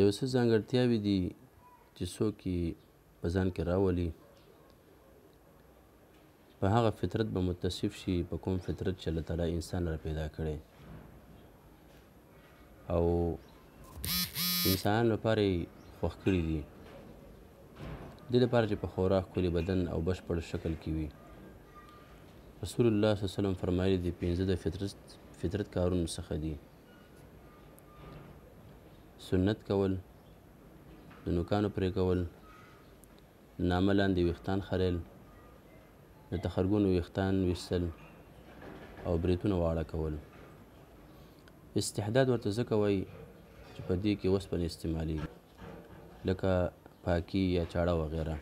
یو څه ځانګړتیاوې دي چې څوک یې په ځان کې راولي په هغه فطرت به متصف شي په کوم فطرت چې الله تعالی انسان را پیدا کړي او انسانان لپاره خوښ کړي دي دې لپاره چې په خورا ښکلي بدن او بشپړ شکل کې وي رسول الله صلی الله علیه وسلم فرمایلی دی پنځه د فطرت فطرت کارونو څخه دي سنت کول د نوکانو پرې کول نامه لاندې ویښتان خریل د تخرګونو ویښتان ویستل او بریتونه واړه کول استحداد ورته ځکه وایي چې په دې کې اوسپنې استعمالیږي لکه پاکي یا چاړه وغیره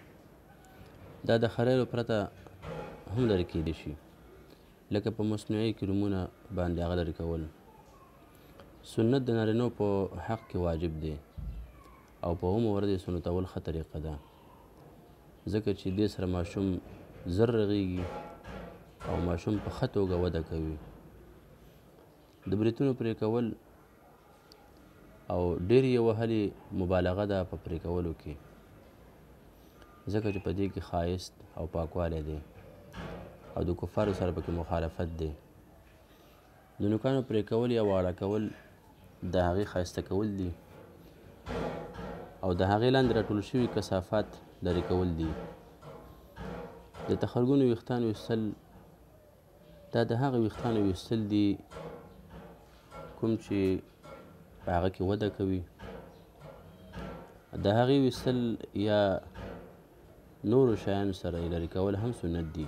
دا د خریلو پرته هم لرې کېدی شي لکه په مصنوعي کریمونه باندې هغه لرې کول سنت د نارینو په حق کې واجب دی او په اومه ورځ یې سنتول ښه طریقه ده ځکه چې دې سره ماشوم زر رغیږي او ماشوم په ښه توګه وده کوي د بریتونو پرې کول او ډیر یې وهلي مبالغه ده په پرې کولو کې ځکه چې په دې کې خایست او پاکوالی دی او د کفارو سره پکې مخالفت دی د نوکانو پرې کول یا واړه کول د هغې خایسته کول دي او د هغې لاندې راټول شوي کثافات لرې کول دي د تخرګونو ویښتان ویستل دا د هغه ویښتانو ویستل دي کوم چې په هغه کې وده کوي د هغې ویستل یا نورو شیانو سره یې لرې کول هم سنت دي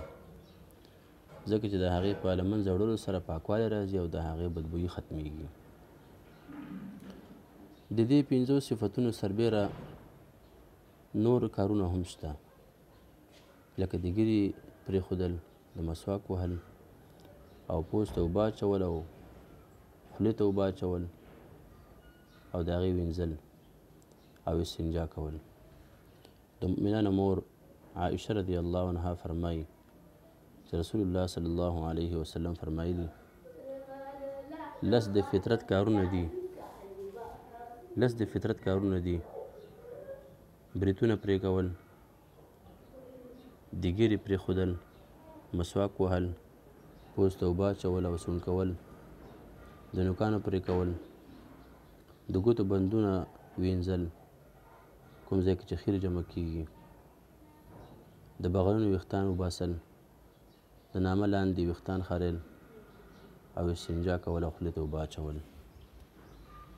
ځکه چې د هغې په له منځه وړلو سره پاکوالی راځي او د هغې بدبویي ختمیږي د دې پنځو صفتونو سربیره نور کارونه هم شته لکه د ګیري پرېښودل د مسواک وهل او پوست ته اوبه اچول او خولې ته اوبه اچول او د هغې وینځل او استنجا کول د مؤمنانو مور عائشه رضی الله عنها فرمایي چې رسول الله صلی الله علیه وسلم فرمایلی لس د فطرت کارونه دي لس د فطرت کارونه دي بریتونه پرې کول د ږیرې پرېښودل، مسواک وهل، پوست ته اوبه اچول او سونکول، د نوکانو پرې کول، د ګوتو بندونه وینځل، کوم ځای کې چې خیر جمع کیږي، د بغلنو ویښتان وباسل، د نامه لاندې ویښتان خریل او استنجا کول او خولې ته اوبه اچول.